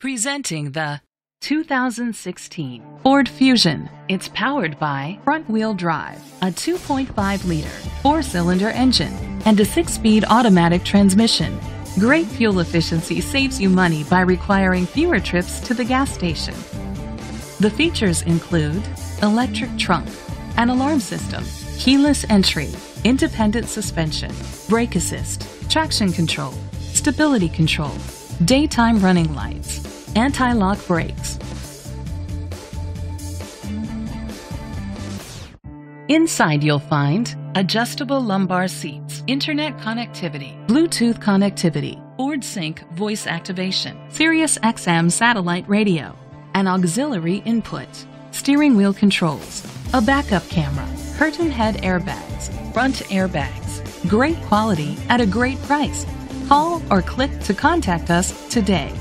Presenting the 2016 Ford Fusion. It's powered by front-wheel drive, a 2.5-liter four-cylinder engine, and a six-speed automatic transmission. Great fuel efficiency saves you money by requiring fewer trips to the gas station. The features include electric trunk, an alarm system, keyless entry, independent suspension, brake assist, traction control, stability control, daytime running lights, anti-lock brakes. Inside you'll find adjustable lumbar seats, internet connectivity, Bluetooth connectivity, Ford Sync voice activation, Sirius XM satellite radio, an auxiliary input, steering wheel controls, a backup camera, curtain head airbags, front airbags. Great quality at a great price. Call or click to contact us today.